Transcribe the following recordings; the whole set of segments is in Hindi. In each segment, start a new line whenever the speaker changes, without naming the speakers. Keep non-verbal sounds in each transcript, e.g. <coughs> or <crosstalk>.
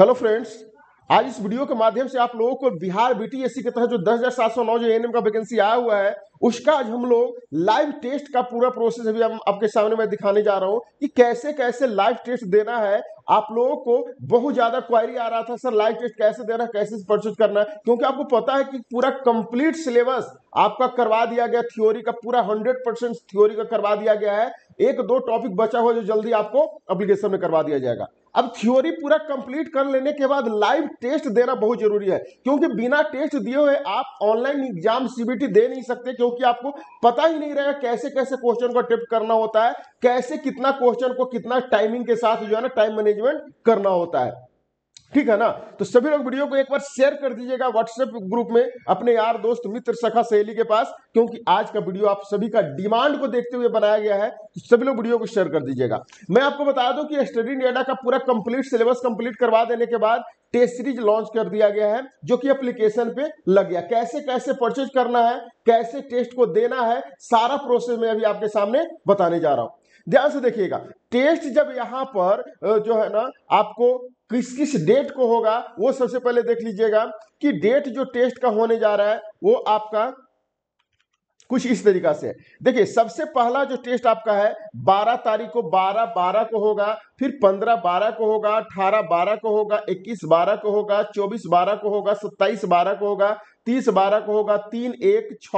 हेलो फ्रेंड्स आज इस वीडियो के माध्यम से आप लोगों को बिहार बीटीएससी के तहत जो दस हज़ार सात सौ नौ जो एएनएम का वैकेंसी आया हुआ है, उसका आज हम लोग लाइव टेस्ट का पूरा प्रोसेस अभी हम आपके सामने मैं दिखाने जा रहा हूँ कि कैसे कैसे लाइव टेस्ट देना है। आप लोगों को बहुत ज़्यादा क्वारी आ रहा था, सर लाइव टेस्ट कैसे देना है, कैसे परचेज करना है? क्योंकि आपको पता है कि पूरा कंप्लीट सिलेबस आपका करवा दिया गया थ्योरी का पूरा हंड्रेड परसेंट थ्योरी का करवा दिया गया है। एक दो टॉपिक बचा हुआ जो जल्दी आपको अप्लीकेशन में करवा दिया जाएगा। अब थ्योरी पूरा कंप्लीट कर लेने के बाद लाइव टेस्ट देना बहुत ज़रूरी है, क्योंकि बिना टेस्ट दिए हुए आप ऑनलाइन एग्ज़ाम सीबीटी दे नहीं सकते, क्योंकि आपको पता ही नहीं रहेगा कैसे कैसे क्वेश्चन को अटेम्प्ट करना होता है, कैसे कितना क्वेश्चन को कितना टाइमिंग के साथ जो है ना टाइम मैनेजमेंट करना होता है। ठीक है ना? तो सभी लोग वीडियो को एक बार शेयर कर दीजिएगा व्हाट्सएप ग्रुप में, अपने यार दोस्त मित्र सखा सहेली के पास, क्योंकि आज का वीडियो आप सभी का डिमांड को देखते हुए बनाया गया है तो सभी लोग वीडियो को शेयर कर दीजिएगा। मैं आपको बता दूँ कि स्टडी इंडिया का पूरा कंप्लीट सिलेबस कंप्लीट करवा देने के बाद टेस्ट सीरीज़ लॉन्च कर दिया गया है, जो कि एप्लीकेशन पे लग गया। कैसे कैसे परचेज करना है, कैसे टेस्ट को देना है, सारा प्रोसेस में अभी आपके सामने बताने जा रहा हूँ। ध्यान से देखिएगा टेस्ट जब यहाँ पर जो है ना, आपको किस किस डेट को होगा, वो सबसे पहले देख लीजिएगा कि डेट जो टेस्ट का होने जा रहा है, वो आपका कुछ इस तरीका से देखिए, सबसे पहला जो टेस्ट आपका है 12 तारीख को 12 12 को होगा, फिर 15 12 को होगा 18 12 को होगा 21 12 को होगा 24 12 को होगा 27 12 को होगा तीस बारह को होगा, तीन एक छ,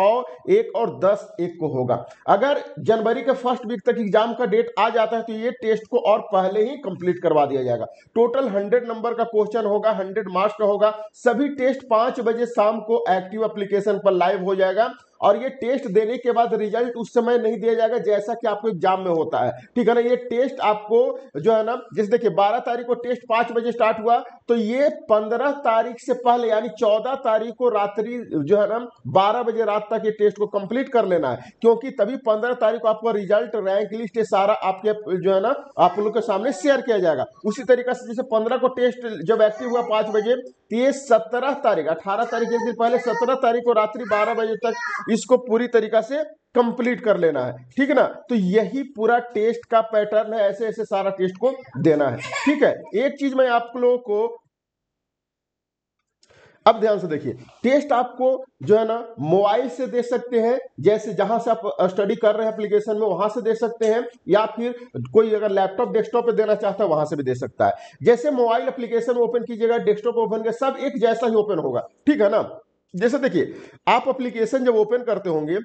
एक और दस एक को होगा। अगर जनवरी के फ़र्स्ट वीक तक एग्ज़ाम का डेट आ जाता है तो ये टेस्ट को और पहले ही कंप्लीट करवा दिया जाएगा। टोटल हंड्रेड नंबर का क्वेश्चन होगा, हंड्रेड मार्क्स का होगा। सभी टेस्ट पाँच बजे शाम को एक्टिव एप्लीकेशन पर लाइव हो जाएगा और ये टेस्ट देने के बाद रिज़ल्ट उस समय नहीं दिया जाएगा जैसा कि आपको एग्ज़ाम में होता है। ठीक है ना? ये टेस्ट आपको जो है ना, जैसे देखिए 12 तारीख को टेस्ट पाँच बजे स्टार्ट हुआ तो ये 15 तारीख से पहले, यानी 14 तारीख को रात्रि जो है ना 12 बजे रात तक ये टेस्ट को कंप्लीट कर लेना है, क्योंकि तभी 15 तारीख को आपका रिज़ल्ट, रैंक लिस्ट, ये सारा आपके, जो है ना, आप लोग के सामने शेयर किया जाएगा। उसी तरीके से जैसे पंद्रह को टेस्ट जब एक्टिव हुआ पाँच बजे तो ये सत्रह तारीख, अठारह तारीख, एक दिन पहले सत्रह तारीख को रात्रि बारह बजे तक इसको पूरी तरीका से कंप्लीट कर लेना है, ठीक है ना? तो यही पूरा टेस्ट का पैटर्न है ऐसे ऐसे सारा टेस्ट को देना है, ठीक है? एक चीज़ मैं आप लोगों को अब ध्यान से देखिए टेस्ट आपको जो है ना मोबाइल से दे सकते हैं, जैसे जहाँ से आप स्टडी कर रहे हैं एप्लीकेशन में, वहाँ से दे सकते हैं, या फिर कोई अगर लैपटॉप डेस्कटॉप पे देना चाहता है, वहाँ से भी दे सकता है। जैसे मोबाइल एप्लीकेशन ओपन कीजिएगा डेस्कटॉप ओपन कर, सब एक जैसा ही ओपन होगा, ठीक है ना? जैसे देखिए, आप एप्लीकेशन जब ओपन करते होंगे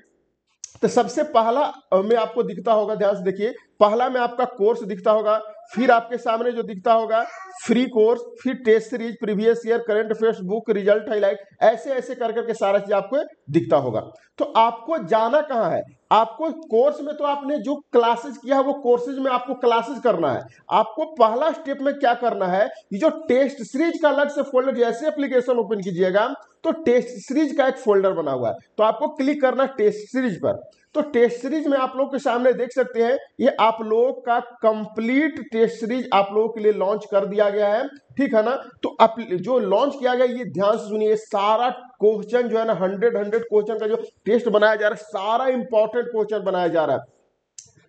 तो सबसे पहला में आपको दिखता होगा, ध्यान से देखिए, पहला में आपका कोर्स दिखता होगा फिर आपके सामने जो दिखता होगा फ्री कोर्स फिर test series previous year current affairs book result highlight ऐसे ऐसे कर करके सारा चीज़ आपको दिखता होगा। तो आपको जाना कहाँ है? आपको कोर्स में तो आपने जो क्लासेस किया है वो कोर्सेज में आपको क्लासेस करना है। आपको पहला स्टेप में क्या करना है? ये जो टेस्ट सीरीज़ का अलग से फोल्डर जैसे एप्लीकेशन ओपन कीजिएगा तो टेस्ट सीरीज़ का एक फोल्डर बना हुआ है। तो आपको क्लिक करना टेस्ट सीरीज़ पर। तो टेस्ट सीरीज़ में आप लोग के सामने देख सकते हैं, ये आप लोगों का कंप्लीट टेस्ट सीरीज़ आप लोगों के लिए लॉन्च कर दिया गया है। ठीक है ना? तो आप जो लॉन्च किया गया, ये ध्यान से सुनिए, सारा क्वेश्चन जो है ना, हंड्रेड हंड्रेड क्वेश्चन का जो टेस्ट बनाया जा रहा है, सारा इंपॉर्टेंट क्वेश्चन बनाया जा रहा है।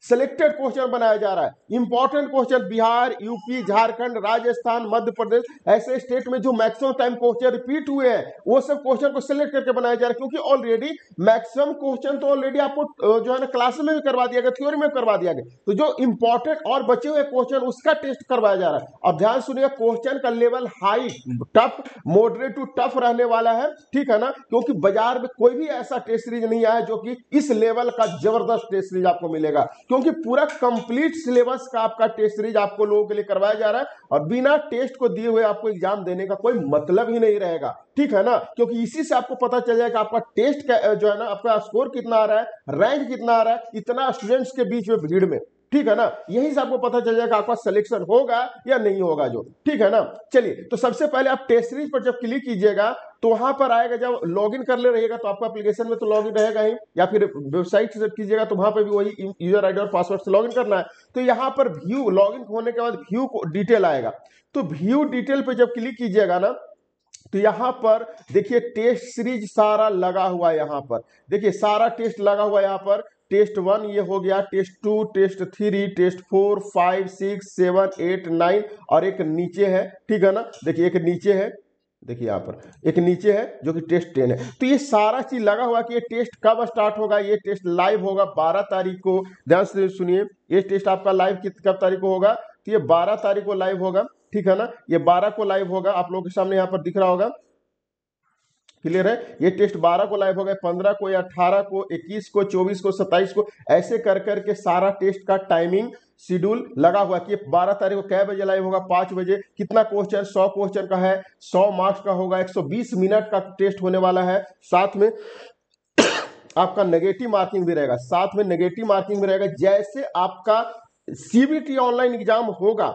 सिलेक्टेड क्वेश्चन बनाया जा रहा है। Important question Bihar UP Jharkhand, Rajasthan, Madhya Pradesh, ऐसे स्टेट में जो मैक्सिमम टाइम क्वेश्चन रिपीट हुए हैं, वो सब क्वेश्चन को सिलेक्ट करके बनाया जा रहा है क्योंकि ऑलरेडी मैक्सिमम क्वेश्चन तो ऑलरेडी आपको जो है ना क्लास में भी करवा दिया गया थ्योरी में करवा दिया गया। तो जो इंपॉर्टेंट और बचे हुए क्वेश्चन उसका टेस्ट करवाया जा रहा है। और ध्यान सुनिए क्वेश्चन का level high tough moderate to tough रहने वाला है, ठीक है ना? क्योंकि बाज़ार में कोई भी ऐसा टेस्ट सीरीज़ नहीं आया जो कि इस लेवल का ज़बरदस्त टेस्ट सीरीज़ आपको मिलेगा। क्योंकि पूरा कंप्लीट सिलेबस का आपका टेस्ट सीरीज़ आपको लोगों के लिए करवाया जा रहा है और बिना टेस्ट को दिए हुए आपको एग्ज़ाम देने का कोई मतलब ही नहीं रहेगा। ठीक है ना? क्योंकि इसी से आपको पता चल जाएगा आपका टेस्ट जो है ना, आपका स्कोर कितना आ रहा है रैंक कितना आ रहा है, इतना स्टूडेंट्स के बीच में भीड़ में। ठीक है ना? यही से आपको पता चल जाएगा आपका सिलेक्शन होगा या नहीं होगा जो। ठीक है ना? चलिए तो सबसे पहले आप टेस्ट सीरीज़ पर जब क्लिक कीजिएगा तो वहाँ पर आएगा, जब लॉगिन कर ले रहेगा तो आपका एप्लीकेशन में तो लॉगिन रहेगा ही, या फिर वेबसाइट से कीजिएगा तो वहाँ पर भी वही यूज़र आईडी और पासवर्ड से लॉगिन करना है। तो यहाँ पर व्यू लॉगिन होने के बाद व्यू को डिटेल आएगा। तो व्यू डिटेल पर जब क्लिक कीजिएगा ना तो यहाँ पर देखिए टेस्ट सीरीज़ सारा लगा हुआ है यहाँ पर। देखिए, सारा टेस्ट लगा हुआ है यहाँ पर। टेस्ट वन ये हो गया, test two, test three, test four, five, six, seven, eight, nine और एक नीचे है, ठीक है ना? देखिए, एक नीचे है, देखिए यहाँ पर, एक नीचे है जो कि टेस्ट टेन है। तो ये सारा चीज़ लगा हुआ कि ये टेस्ट कब स्टार्ट होगा, ये टेस्ट लाइव होगा बारह तारीख को। ध्यान से सुनिए, ये टेस्ट आपका लाइव कब तारीख को होगा? तो ये बारह तारीख को लाइव होगा, ठीक है ना? ये बारह को लाइव होगा, आप लोगों के सामने यहाँ पर दिख रहा होगा। क्लियर है? ये टेस्ट 12 को लाइव होगा 15 को या 18 को 21 को 24 को 27 को, ऐसे कर करके सारा टेस्ट का टाइमिंग शेड्यूल लगा हुआ कि 12 तारीख को कै बजे लाइव होगा? पाँच बजे। कितना क्वेश्चन 100 क्वेश्चन का है। 100 मार्क्स का होगा। 120 मिनट का टेस्ट होने वाला है। साथ में <coughs> आपका नेगेटिव मार्किंग भी रहेगा। साथ में नेगेटिव मार्किंग भी रहेगा। जैसे आपका सीबीटी ऑनलाइन एग्ज़ाम होगा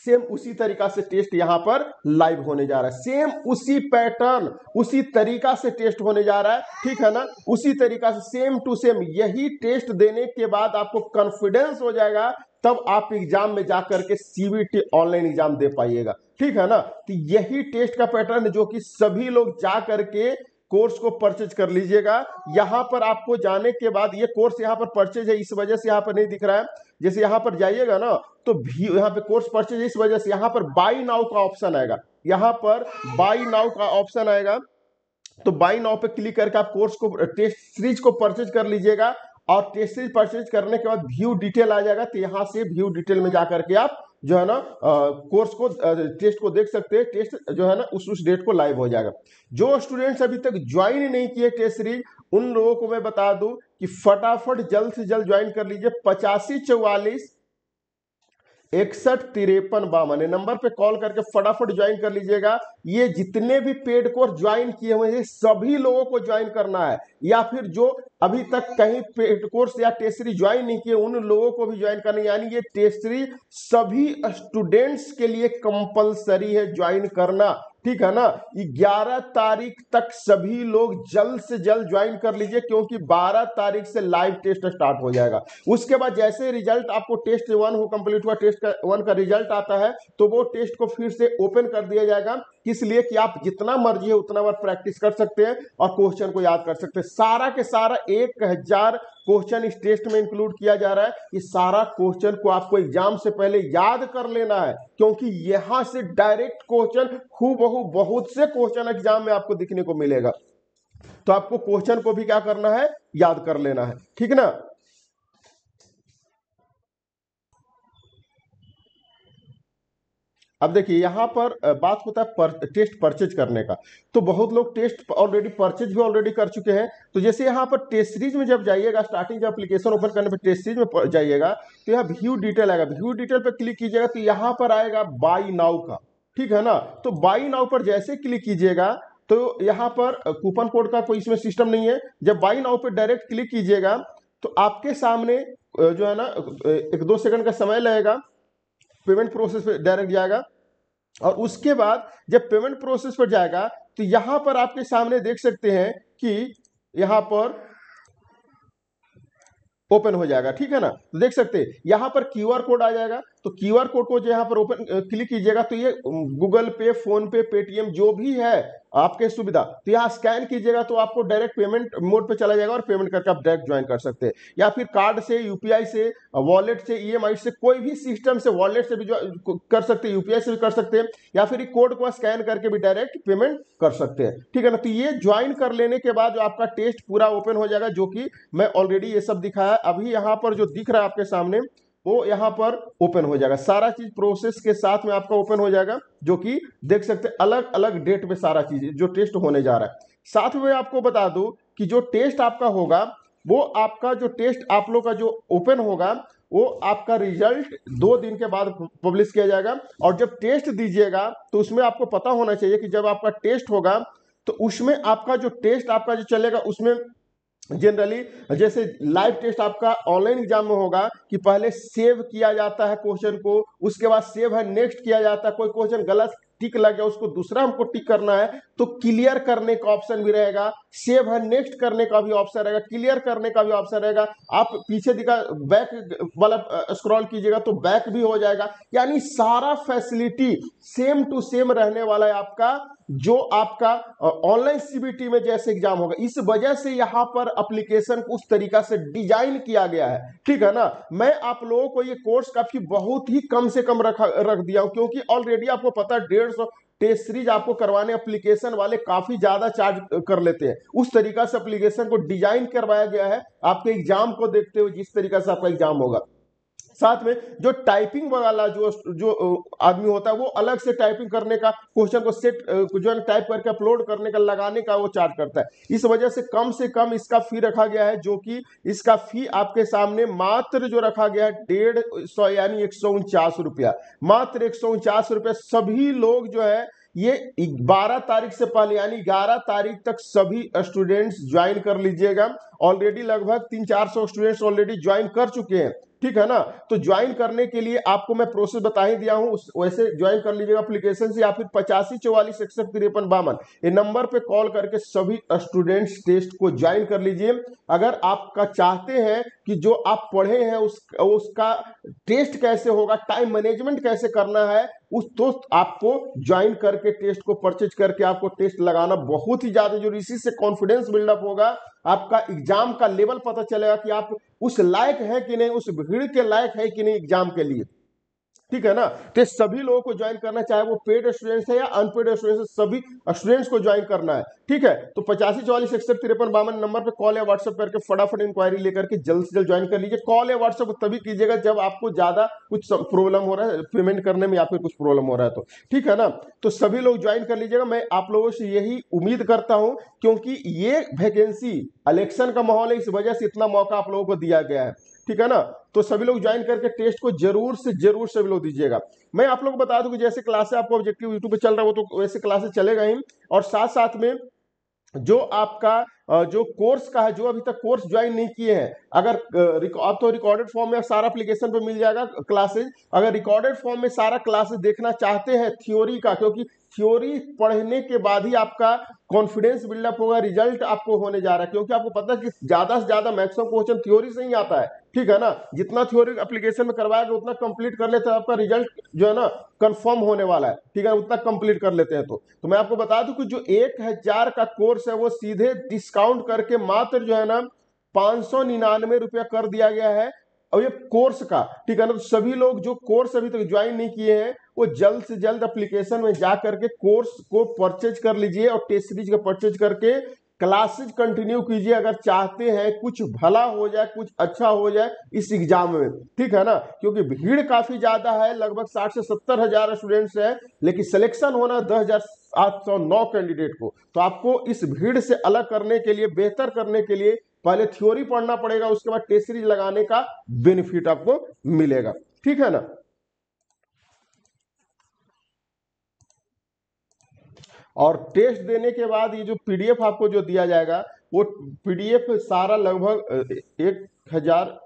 सेम उसी तरीका से टेस्ट यहाँ पर लाइव होने जा रहा है। सेम उसी पैटर्न, उसी तरीका से टेस्ट होने जा रहा है, ठीक है ना? उसी तरीका से सेम टू सेम यही टेस्ट देने के बाद आपको कॉन्फिडेंस हो जाएगा, तब आप एग्ज़ाम में जाकर के सीबीटी ऑनलाइन एग्ज़ाम दे पाइएगा, ठीक है ना? तो यही टेस्ट का पैटर्न जो कि सभी लोग जा करके कोर्स को परचेज कर लीजिएगा। यहाँ पर आपको जाने के बाद ये कोर्स यहाँ पर परचेज है, इस वजह से यहाँ पर नहीं दिख रहा है। जैसे यहाँ पर जाइएगा ना तो भी यहाँ पे कोर्स परचेज इस वजह से यहाँ पर बाई नाउ का ऑप्शन आएगा। यहाँ पर बाई नाउ का ऑप्शन आएगा। तो बाई नाउ पे क्लिक करके आप कोर्स को टेस्ट सीरीज़ को परचेज कर लीजिएगा और टेस्ट सीरीज़ परचेज करने के बाद व्यू डिटेल आ जाएगा। तो यहाँ से व्यू डिटेल में जाकर के आप जो है ना कोर्स को टेस्ट को देख सकते हैं। टेस्ट जो है ना, उस उस डेट को लाइव हो जाएगा। जो स्टूडेंट्स अभी तक ज्वाइन नहीं किए टेस्ट सीरीज़ उन लोगों को मैं बता दूँ कि फटाफट जल्द से जल्द ज्वाइन कर लीजिए। पचासी चौवालीस इकसठ तिरपन बावन। नंबर पे कॉल करके फटाफट ज्वाइन कर लीजिएगा। ये जितने भी पेड कोर्स ज्वाइन किए हुए हैं सभी लोगों को ज्वाइन करना है। या फिर जो अभी तक कहीं पेड कोर्स या टेस्टरी ज्वाइन नहीं किए, उन लोगों को भी ज्वाइन करना यानी ये टेस्टरी सभी स्टूडेंट्स के लिए कंपलसरी है ज्वाइन करना। ठीक है ना? 11 तारीख तक सभी लोग जल्द से जल्द ज्वाइन कर लीजिए, क्योंकि 12 तारीख से लाइव टेस्ट स्टार्ट हो जाएगा। उसके बाद जैसे रिज़ल्ट आपको टेस्ट वन हो कंप्लीट हुआ टेस्ट का वन का रिज़ल्ट आता है तो वो टेस्ट को फिर से ओपन कर दिया जाएगा। इसलिए कि आप जितना मर्ज़ी है उतना बार प्रैक्टिस कर सकते हैं और क्वेश्चन को याद कर सकते हैं। सारा के सारा एक हज़ार क्वेश्चन इस टेस्ट में इंक्लूड किया जा रहा है ये सारा क्वेश्चन को आपको एग्ज़ाम से पहले याद कर लेना है, क्योंकि यहाँ से डायरेक्ट क्वेश्चन हु बहु बहुत से क्वेश्चन एग्ज़ाम में आपको दिखने को मिलेगा। तो आपको क्वेश्चन को भी क्या करना है? याद कर लेना है। ठीक ना? अब देखिए यहाँ पर बात होता है पर, टेस्ट परचेज करने का। तो बहुत लोग टेस्ट ऑलरेडी परचेज भी ऑलरेडी कर चुके हैं। तो जैसे यहाँ पर टेस्ट सीरीज़ में जब जाइएगा स्टार्टिंग जब एप्लीकेशन ओपन करने पर टेस्ट सीरीज़ में जाइएगा तो यहाँ व्यू डिटेल आएगा। व्यू डिटेल पर क्लिक कीजिएगा तो यहाँ पर आएगा बाई नाउ का। ठीक है ना? तो बाई नाउ पर जैसे क्लिक कीजिएगा तो यहाँ पर कूपन कोड का कोई इसमें सिस्टम नहीं है। जब बाई नाउ पर डायरेक्ट क्लिक कीजिएगा तो आपके सामने जो है ना एक दो सेकंड का समय लगेगा। पेमेंट प्रोसेस पर डायरेक्ट जाएगा। और उसके बाद जब पेमेंट प्रोसेस पर जाएगा तो यहाँ पर आपके सामने देख सकते हैं कि यहाँ पर ओपन हो जाएगा, ठीक है ना? तो देख सकते हैं, यहाँ पर क्यूआर कोड आ जाएगा। तो क्यूआर कोड को जो यहाँ पर ओपन क्लिक कीजिएगा तो ये गूगल पे फ़ोन पे पेटीएम जो भी है आपके सुविधा तो यहाँ स्कैन कीजिएगा तो आपको डायरेक्ट पेमेंट मोड पे चला जाएगा और पेमेंट करके आप डायरेक्ट ज्वाइन कर सकते हैं। या फिर कार्ड से, यूपीआई से, वॉलेट से, ईएमआई से, कोई भी सिस्टम से वॉलेट से भी कर सकते हैं, यूपीआई से भी कर सकते हैं, या फिर कोड को स्कैन करके भी डायरेक्ट पेमेंट कर सकते हैं। ठीक है ना? तो ये ज्वाइन कर लेने के बाद जो आपका टेस्ट पूरा ओपन हो जाएगा, जो कि मैं ऑलरेडी ये सब दिखाया अभी यहाँ पर जो दिख रहा है आपके सामने वो यहाँ पर ओपन हो जाएगा। सारा चीज़ प्रोसेस के साथ में आपका ओपन हो जाएगा, जो कि देख सकते हैं अलग अलग डेट में सारा चीज़, जो टेस्ट होने जा रहा है। साथ में आपको बता दूँ कि जो टेस्ट आपका होगा, वो आपका जो टेस्ट आप लोग का जो ओपन होगा, वो आपका रिज़ल्ट दो दिन के बाद पब्लिश किया जाएगा। और जब टेस्ट दीजिएगा तो उसमें आपको पता होना चाहिए कि जब आपका टेस्ट होगा तो उसमें आपका जो टेस्ट आपका जो चलेगा, उसमें जनरली जैसे लाइव टेस्ट आपका ऑनलाइन एग्ज़ाम में होगा कि पहले सेव किया जाता है क्वेश्चन को, उसके बाद सेव है नेक्स्ट किया जाता है, कोई क्वेश्चन गलत टिक लग गया, उसको दूसरा हमको टिक करना है तो क्लियर करने का ऑप्शन भी रहेगा सेव है नेक्स्ट करने का भी ऑप्शन रहेगा क्लियर करने का भी ऑप्शन रहेगा। आप पीछे दिखा बैक वाला स्क्रॉल कीजिएगा तो बैक भी हो जाएगा। यानी सारा फैसिलिटी सेम टू सेम रहने वाला है आपका जो आपका ऑनलाइन सीबीटी में जैसे एग्ज़ाम होगा, इस वजह से यहाँ पर एप्लीकेशन को उस तरीका से डिज़ाइन किया गया है। ठीक है ना? मैं आप लोगों को ये कोर्स काफ़ी बहुत ही कम से कम रखा, रख दिया हूँ, क्योंकि ऑलरेडी आपको पता है, डेढ़ सौ टेस्ट सीरीज़ आपको करवाने एप्लीकेशन वाले काफ़ी ज़्यादा चार्ज कर लेते हैं। उस तरीका से एप्लीकेशन को डिज़ाइन करवाया गया है। आपके एग्ज़ाम को देखते हुए जिस तरीका से आपका एग्ज़ाम होगा। साथ में जो टाइपिंग वाला जो जो आदमी होता है, वो अलग से टाइपिंग करने का क्वेश्चन को सेट जो है टाइप करके अपलोड करने का, लगाने का वो चार्ज करता है। इस वजह से कम से कम इसका फ़ी रखा गया है, जो कि इसका फ़ी आपके सामने मात्र जो रखा गया है, डेढ़ सौ यानी एक सौ उनचास रुपया। मात्र एक सौ उनचास रुपया सभी लोग जो है, ये 12 तारीख से पहले यानी 11 तारीख तक सभी स्टूडेंट्स ज्वाइन कर लीजिएगा। ऑलरेडी लगभग तीन चार सौ स्टूडेंट्स ऑलरेडी ज्वाइन कर चुके हैं। ठीक है ना? तो ज्वाइन करने के लिए आपको मैं प्रोसेस बता ही दिया हूँ। वैसे ज्वाइन कर लीजिएगा अप्लीकेशन से या फिर पचासी चौवालीस इकसठ तिरपन बावन। ये नंबर पे कॉल करके सभी स्टूडेंट्स टेस्ट को ज्वाइन कर लीजिए। अगर आपका चाहते हैं कि जो आप पढ़े हैं उस, उसका टेस्ट कैसे होगा टाइम मैनेजमेंट कैसे करना है उस तो आपको ज्वाइन करके टेस्ट को परचेज करके आपको टेस्ट लगाना बहुत ही ज़्यादा ज़रूरी इसी से कॉन्फिडेंस बिल्डअप होगा, आपका एग्ज़ाम का लेवल पता चलेगा कि आप उस लायक है कि नहीं, उस भीड़ के लायक है कि नहीं एग्ज़ाम के लिए। ठीक है ना? तो सभी लोगों को ज्वाइन करना चाहे वो पेड स्टूडेंट्स है या अनपेड स्टूडेंट्स सभी स्टूडेंट्स को ज्वाइन करना है, ठीक है? तो पचासी चौवालीस इकसठ तिरपन बावन नंबर पे कॉल या व्हाट्सएप करके फटाफट इंक्वायरी लेकर के जल्द से जल्द ज्वाइन कर लीजिए। कॉल या व्हाट्सएप तभी कीजिएगा जब आपको ज़्यादा कुछ प्रॉब्लम हो रहा है पेमेंट करने में या फिर कुछ प्रॉब्लम हो रहा है तो। ठीक है ना? तो सभी लोग ज्वाइन कर लीजिएगा। मैं आप लोगों से यही उम्मीद करता हूँ, क्योंकि ये वैकेंसी इलेक्शन का माहौल है, इस वजह से इतना मौका आप लोगों को दिया गया है। ठीक है ना? तो सभी लोग ज्वाइन करके टेस्ट को ज़रूर से ज़रूर सभी लोग दीजिएगा। मैं आप लोग को बता दूँ कि जैसे क्लासे आपको ऑब्जेक्टिव यूट्यूब पे चल रहा है, वो तो वैसे क्लासेस चलेगा ही। और साथ साथ में जो आपका जो कोर्स का है, जो अभी तक कोर्स ज्वाइन नहीं किए हैं, अगर आप तो रिकॉर्डेड फॉर्म में सारा एप्लीकेशन पे मिल जाएगा क्लासेज अगर रिकॉर्डेड फॉर्म में सारा क्लासेज देखना चाहते हैं थ्योरी का, क्योंकि थ्योरी पढ़ने के बाद ही आपका कॉन्फिडेंस बिल्डअप होगा रिज़ल्ट आपको होने जा रहा है। क्योंकि आपको पता है कि ज़्यादा से ज़्यादा मैक्सिमम क्वेश्चन थ्योरी से ही आता है। ठीक है ना? जितना थ्योरी एप्लीकेशन में करवाएगा उतना कंप्लीट कर लेते हैं, आपका रिज़ल्ट जो है ना कंफर्म होने वाला है। ठीक है? उतना कंप्लीट कर लेते हैं तो। तो मैं आपको बता दूँ कि जो एक हज़ार का कोर्स है, वो सीधे डिस्काउंट करके मात्र जो है ना, पाँच सौ निन्यानवे रुपया कर दिया गया है। और ये कोर्स का, ठीक है ना? तो सभी लोग जो कोर्स अभी तक ज्वाइन नहीं किए हैं, वो जल्द से जल्द एप्लीकेशन में जा करके कोर्स को परचेज कर लीजिए और टेस्ट सीरीज़ का परचेज करके क्लासेज कंटिन्यू कीजिए, अगर चाहते हैं कुछ भला हो जाए, कुछ अच्छा हो जाए, इस एग्ज़ाम में। ठीक है ना? क्योंकि भीड़ काफ़ी ज़्यादा है, लगभग साठ से सत्तर हज़ार स्टूडेंट्स है, लेकिन सिलेक्शन होना दस हज़ार आठ सौ नौ कैंडिडेट को। तो आपको इस भीड़ से अलग करने के लिए, बेहतर करने के लिए पहले थ्योरी पढ़ना पड़ेगा, उसके बाद टेस्ट सीरीज़ लगाने का बेनिफिट आपको मिलेगा। ठीक है ना? और टेस्ट देने के बाद ये जो पीडीएफ आपको जो दिया जाएगा, वो पीडीएफ सारा लगभग एक हज़ार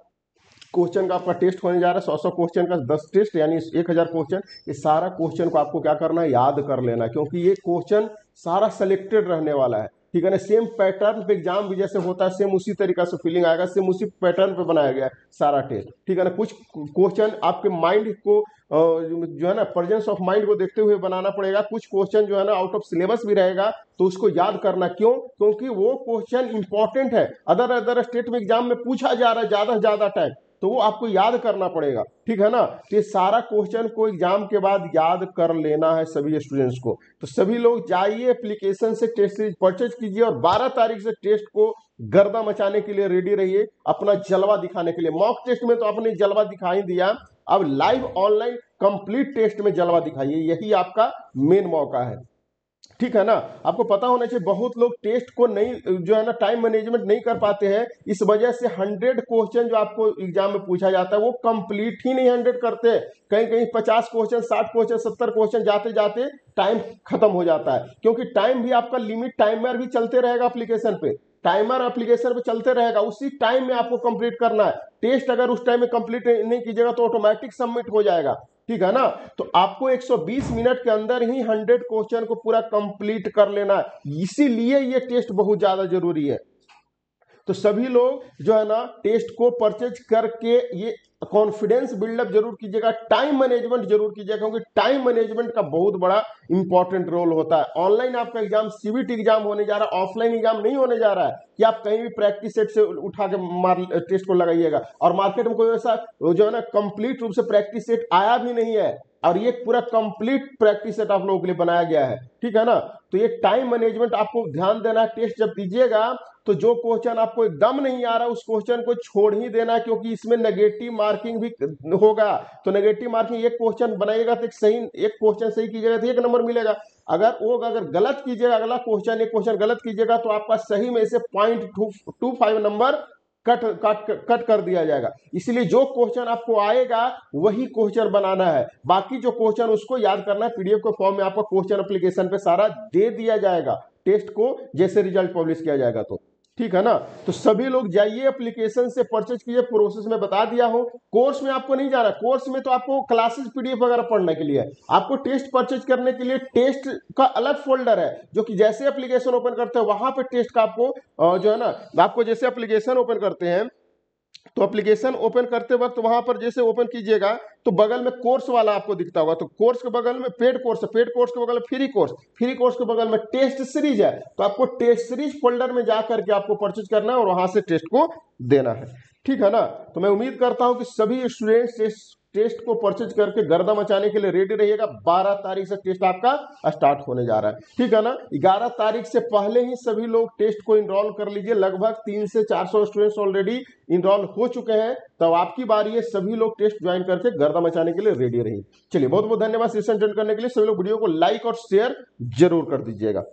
क्वेश्चन का आपका टेस्ट होने जा रहा है सौ सौ क्वेश्चन का दस टेस्ट, यानी एक हज़ार क्वेश्चन, ये सारा क्वेश्चन को आपको क्या करना है, याद कर लेना, क्योंकि ये क्वेश्चन सारा सेलेक्टेड रहने वाला है। ठीक है ना सेम पैटर्न पे एग्ज़ाम भी जैसे होता है सेम उसी तरीका से फीलिंग आएगा सेम उसी पैटर्न पे बनाया गया है सारा टेस्ट ठीक है ना कुछ क्वेश्चन आपके माइंड को जो है ना प्रेजेंस ऑफ़ माइंड को देखते हुए बनाना पड़ेगा। कुछ क्वेश्चन जो है ना आउट ऑफ़ सिलेबस भी रहेगा तो उसको याद करना। क्यों? क्योंकि वो क्वेश्चन इंपॉर्टेंट है। अदर अदर स्टेट में एग्ज़ाम में पूछा जा रहा है ज़्यादा से ज़्यादा टाइम तो वो आपको याद करना पड़ेगा। ठीक है ना? तो ये सारा क्वेश्चन को एग्ज़ाम के बाद याद कर लेना है सभी स्टूडेंट्स को। तो सभी लोग जाइए एप्लीकेशन से टेस्ट सीरीज़ परचेज कीजिए और 12 तारीख से टेस्ट को गर्दा मचाने के लिए रेडी रहिए, अपना जलवा दिखाने के लिए। मॉक टेस्ट में तो आपने जलवा दिखाई दिया। अब लाइव ऑनलाइन कंप्लीट टेस्ट में जलवा दिखाइए। यही आपका मेन मौका है। ठीक है ना? आपको पता होना चाहिए, बहुत लोग टेस्ट को नहीं, जो है ना टाइम मैनेजमेंट नहीं कर पाते हैं। इस वजह से हंड्रेड क्वेश्चन जो आपको एग्ज़ाम में पूछा जाता है, वो कंप्लीट ही नहीं हंड्रेड करते कहीं कहीं पचास क्वेश्चन साठ क्वेश्चन सत्तर क्वेश्चन जाते जाते टाइम खत्म हो जाता है। क्योंकि टाइम भी आपका लिमिट टाइमर भी चलते रहेगा अप्लीकेशन पे। टाइमर एप्लीकेशन पे चलते रहेगा, उसी टाइम में आपको कंप्लीट करना है। टेस्ट अगर उस टाइम में कंप्लीट नहीं कीजिएगा तो ऑटोमेटिक सबमिट हो जाएगा। ठीक है ना? तो आपको 120 मिनट के अंदर ही 100 क्वेश्चन को पूरा कंप्लीट कर लेना है। इसीलिए ये टेस्ट बहुत ज़्यादा ज़रूरी है। तो सभी लोग जो है ना, टेस्ट को परचेज करके ये कॉन्फिडेंस बिल्डअप ज़रूर कीजिएगा टाइम मैनेजमेंट ज़रूर कीजिएगा, क्योंकि टाइम मैनेजमेंट का बहुत बड़ा इंपॉर्टेंट रोल होता है। ऑनलाइन आपका एग्ज़ाम सीबीटी एग्ज़ाम होने जा रहा है ऑफलाइन एग्ज़ाम नहीं होने जा रहा है, कि आप कहीं भी प्रैक्टिस सेट से उठा के मार टेस्ट को लगाइएगा। और मार्केट में कोई ऐसा जो है ना कंप्लीट रूप से प्रैक्टिस सेट आया भी नहीं है, और ये पूरा कंप्लीट प्रैक्टिस सेट आप लोगों के लिए बनाया गया है। ठीक है ना? तो ये टाइम मैनेजमेंट आपको ध्यान देना है टेस्ट जब दीजिएगा तो जो क्वेश्चन आपको एकदम नहीं आ रहा, उस क्वेश्चन को छोड़ ही देना, क्योंकि इसमें नेगेटिव मार्किंग भी होगा तो नेगेटिव मार्किंग एक क्वेश्चन बनाइएगा तो एक सही, एक क्वेश्चन सही कीजिएगा तो एक नंबर मिलेगा। अगर वो अगर गलत कीजिएगा, अगला क्वेश्चन एक क्वेश्चन गलत कीजिएगा तो आपका सही में से point two five number cut cut cut कर दिया जाएगा। इसलिए जो क्वेश्चन आपको आएगा, वही क्वेश्चन बनाना है। बाकी जो क्वेश्चन उसको याद करना है पीडीएफ के फॉर्म में आपको क्वेश्चन अप्लीकेशन पे सारा दे दिया जाएगा। टेस्ट को जैसे रिज़ल्ट पब्लिश किया जाएगा तो। ठीक है ना? तो सभी लोग जाइए एप्लीकेशन से परचेज कीजिए प्रोसेस में बता दिया हूँ। कोर्स में आपको नहीं जाना कोर्स में तो आपको क्लासेस पीडीएफ वगैरह पढ़ने के लिए आपको टेस्ट परचेज करने के लिए टेस्ट का अलग फोल्डर है, जो कि जैसे एप्लीकेशन ओपन करते हैं, वहाँ पे टेस्ट का आपको जो है ना, आपको जैसे एप्लीकेशन ओपन करते हैं तो एप्लीकेशन ओपन करते वक्त वहाँ पर जैसे ओपन कीजिएगा तो बगल में कोर्स वाला आपको दिखता होगा। तो कोर्स के बगल में पेड कोर्स है। पेड कोर्स के बगल में फ्री कोर्स फ्री कोर्स के बगल में टेस्ट सीरीज़ है। तो आपको टेस्ट सीरीज़ फोल्डर में जाकर के आपको परचेज करना है और वहाँ से टेस्ट को देना है। ठीक है ना? तो मैं उम्मीद करता हूँ कि सभी स्टूडेंट्स टेस्ट टेस्ट को परचेज करके गर्दा मचाने के लिए रेडी रहिएगा। 12 तारीख से टेस्ट आपका स्टार्ट होने जा रहा है। ठीक है ना? 11 तारीख से पहले ही सभी लोग टेस्ट को इनरोल कर लीजिए। लगभग तीन से 400 स्टूडेंट्स ऑलरेडी इनरोल हो चुके हैं। तो आपकी बारी है सभी लोग टेस्ट ज्वाइन करके गर्दा मचाने के लिए रेडी रहिए। चलिए बहुत बहुत धन्यवाद सेशन ज्वाइन करने के लिए। सभी लोग वीडियो को लाइक और शेयर ज़रूर कर दीजिएगा।